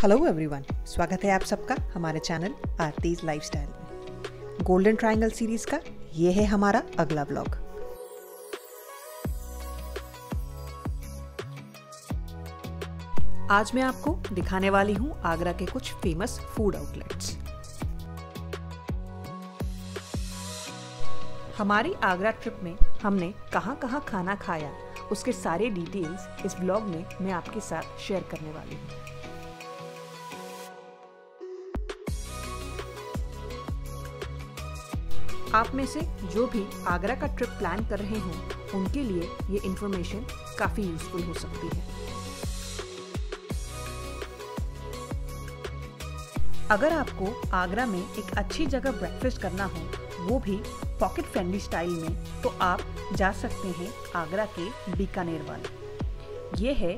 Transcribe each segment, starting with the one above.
Hello everyone स्वागत है आप सबका हमारे चैनल आरतीज लाइफस्टाइल में। गोल्डन ट्रायंगल सीरीज़ का ये है हमारा अगला ब्लॉग आज मैं आपको दिखाने वाली हूँ आगरा के कुछ फ़ेमस फ़ूड आउटलेट्स हमारी आगरा ट्रिप में हमने कहाँ कहाँ खाना खाया, उसके सारे डिटेल्स इस ब्लॉग में मैं आपके साथ शेयर करने वाली हूँ। आप में से जो भी आगरा का ट्रिप प्लान कर रहे हों, उनके लिए ये इन्फॉर्मेशन काफ़ी यूजफुल हो सकती है। अगर आपको आगरा में एक अच्छी जगह ब्रेकफास्ट करना हो, वो भी पॉकेट फ्रेंडली स्टाइल में तो आप जा सकते हैं आगरा के बीकानेर वाले। ये है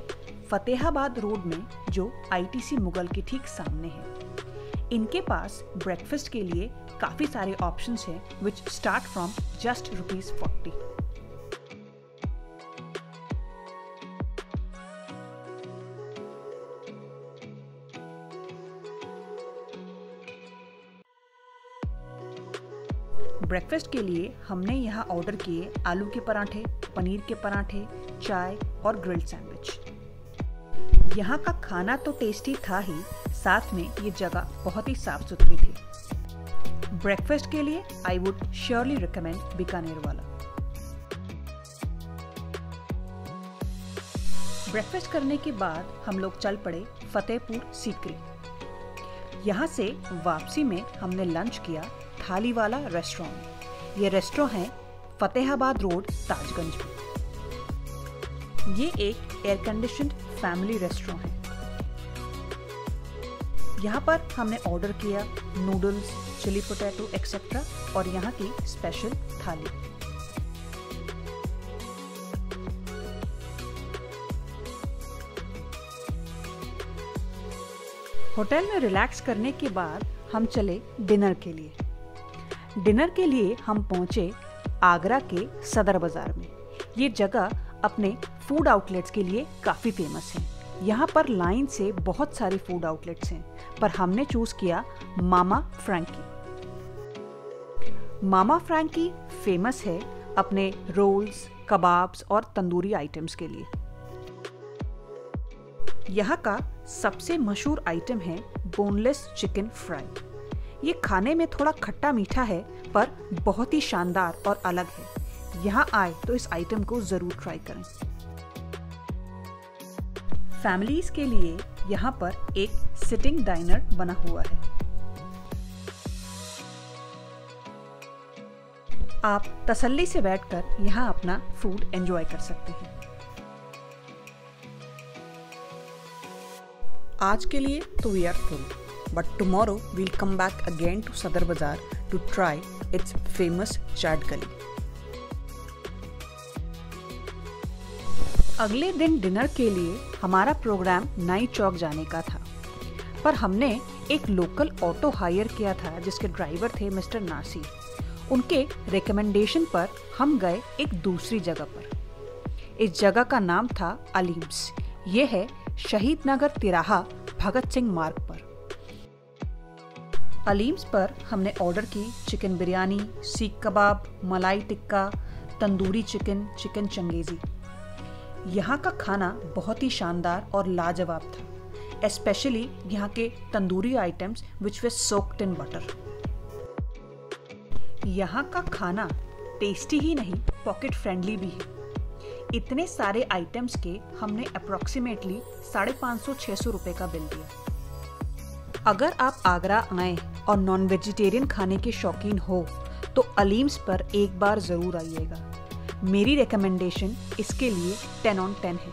फतेहाबाद रोड में जो आईटीसी मुगल के ठीक सामने है। इनके पास ब्रेकफास्ट के लिए काफ़ी सारे ऑप्शंस हैं which start from just rupees forty breakfast के लिए हमने यहाँ ऑर्डर किए आलू के पराठे, पनीर के पराठे, चाय और ग्रिल्ड सैंडविच यहाँ का खाना तो टेस्टी था ही साथ में ये जगह बहुत ही साफ़ सुथरी थी। ब्रेकफास्ट के लिए I would surely recommend Bikaner वाला। ब्रेकफास्ट करने के बाद हम लोग चल पड़े फतेहपुर सीकरी यहाँ से वापसी में हमने लंच किया थाली वाला रेस्टोरेंट ये रेस्टोरेंट है फतेहाबाद रोड, ताजगंज में ये एक एयर कंडीशन फैमिली रेस्टोरेंट है। यहाँ पर हमने ऑर्डर किया नूडल्स चिली पोटैटो एक्सेट्रा और यहाँ की स्पेशल थाली। होटल में रिलैक्स करने के बाद हम चले डिनर के लिए। डिनर के लिए हम पहुँचे आगरा के सदर बाज़ार में। ये जगह अपने फ़ूड आउटलेट्स के लिए काफ़ी फ़ेमस है। यहाँ पर लाइन से बहुत सारे फ़ूड आउटलेट्स हैं, पर हमने चूज़ किया Mama Frankie. Mama Frankie famous है अपने रोल्स कबाब्स और तंदूरी आइटम्स के लिए। यहाँ का सबसे मशहूर आइटम है बोनलेस चिकन फ्राई ये खाने में थोड़ा खट्टा मीठा है, पर बहुत ही शानदार और अलग है। यहाँ आए तो इस आइटम को ज़रूर ट्राई करें। फैमिलीज़ के लिए यहाँ पर एक सिटिंग डाइनर बना हुआ है। आप तसल्ली से बैठकर यहाँ अपना फ़ूड एंजॉय कर सकते हैं। आज के लिए तो we are full but tomorrow will come back again to Sadar Bazaar to try its famous chaat gali अगले दिन डिनर के लिए हमारा प्रोग्राम नाई चौक जाने का था। पर हमने एक लोकल ऑटो हायर किया था, जिसके ड्राइवर थे मिस्टर नासिर उनके रिकमेंडेशन पर हम गए एक दूसरी जगह पर। इस जगह का नाम था अलीम्स। ये है शहीद नगर तिराहा, भगत सिंह मार्ग पर। अलीम्स पर हमने ऑर्डर की chicken biryani, seekh kebab, malai tikka, tandoori chicken chicken changezi. यहाँ का खाना बहुत ही शानदार और लाजवाब था स्पेशली यहाँ के tandoori items which they soaked in butter यहाँ का खाना टेस्टी ही नहीं पॉकेट फ्रेंडली भी है। इतने सारे आइटम्स के हमने अप्रोक्सीमेटली साढ़े पाँच सौ छः सौ रुपये का बिल दिया। अगर आप आगरा आए और नॉन वेजिटेरियन खाने के शौकीन हो तो अलीम्स पर एक बार ज़रूर आइएगा। मेरी रिकमेंडेशन इसके लिए टेन ऑन टेन है।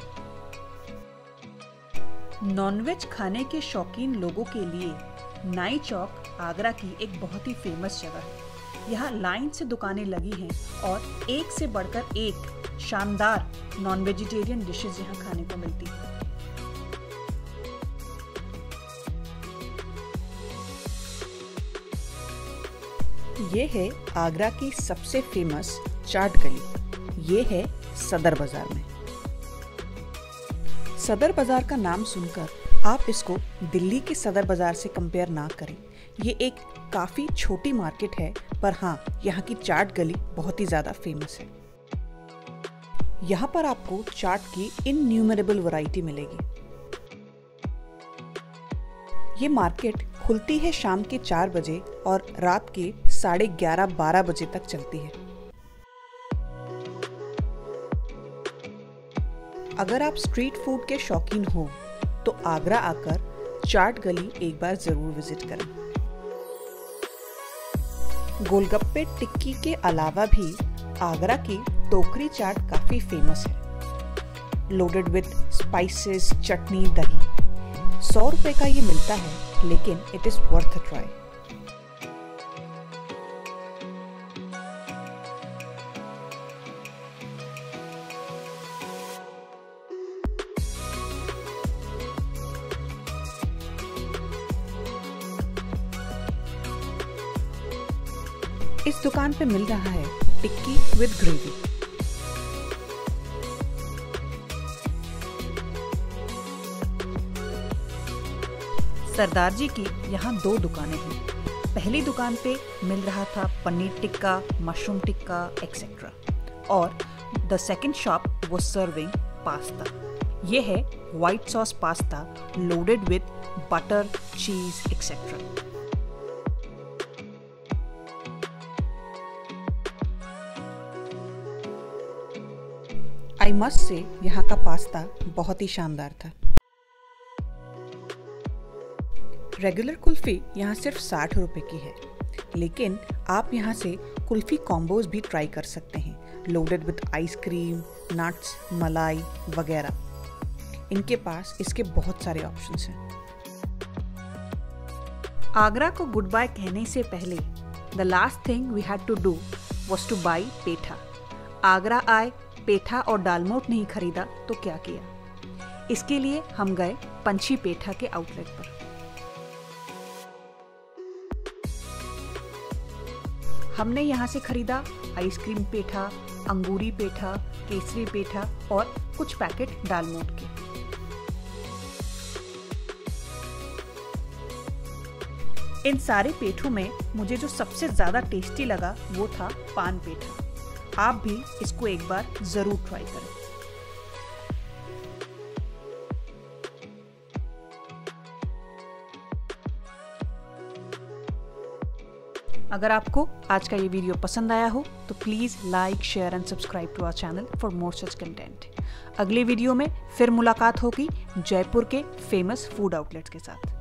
नॉनवेज खाने के शौकीन लोगों के लिए नाई चौक आगरा की एक बहुत ही फ़ेमस जगह है। यहाँ लाइन से दुकानें लगी हैं और एक से बढ़कर एक शानदार नॉन वेजिटेरियन डिशेज यहाँ खाने को मिलती हैं। ये है आगरा की सबसे फ़ेमस चाट गली ये है सदर बाज़ार में। सदर बाज़ार का नाम सुनकर आप इसको दिल्ली के सदर बाज़ार से कंपेयर ना करें। ये एक काफ़ी छोटी मार्केट है, पर हाँ यहाँ की चाट गली बहुत ही ज़्यादा फ़ेमस है। यहाँ पर आपको चाट की इनन्यूमरेबल वैरायटी मिलेगी। ये मार्केट खुलती है शाम के चार बजे और रात के साढ़े ग्यारह बारह बजे तक चलती है। अगर आप स्ट्रीट फ़ूड के शौकीन हो तो आगरा आकर चाट गली एक बार ज़रूर विज़िट करें। गोलगप्पे टिक्की के अलावा भी आगरा की टोकरी चाट काफ़ी फ़ेमस है। लोडेड विद स्पाइसेस चटनी, दही। सौ रुपए का ये मिलता है, लेकिन इट इज़ वर्थ ट्राई इस दुकान पे मिल रहा है टिक्की विद ग्रेवी। सरदार जी की यहाँ दो दुकानें हैं। पहली दुकान पे मिल रहा था पनीर टिक्का, मशरूम टिक्का एक्सेट्रा और द सेकेंड शॉप वो सर्विंग पास्ता ये है white sauce pasta loaded with butter cheese etcetera I must say यहाँ का पास्ता बहुत ही शानदार था। रेगुलर कुल्फ़ी यहाँ सिर्फ़ साठ रुपए की है। लेकिन आप यहाँ से कुल्फ़ी कॉम्बोज भी ट्राई कर सकते हैं। लोडेड विद आइसक्रीम नट्स मलाई वगैरह। इनके पास इसके बहुत सारे ऑप्शंस हैं। आगरा को गुड बाय कहने से पहले the last thing we had to do was to buy petha Agra आए पेठा और डालमोट नहीं खरीदा तो क्या किया? इसके लिए हम गए पंछी पेठा के आउटलेट पर। हमने यहाँ से खरीदा आइसक्रीम पेठा, अंगूरी पेठा, केसरी पेठा और कुछ पैकेट दालमोट के। इन सारे पेठों में मुझे जो सबसे ज़्यादा टेस्टी लगा वो था पान पेठा। आप भी इसको एक बार ज़रूर ट्राई करें। अगर आपको आज का ये वीडियो पसंद आया हो तो please like share and subscribe to our channel for more such content अगले वीडियो में फिर मुलाकात होगी जयपुर के फ़ेमस फ़ूड आउटलेट्स के साथ।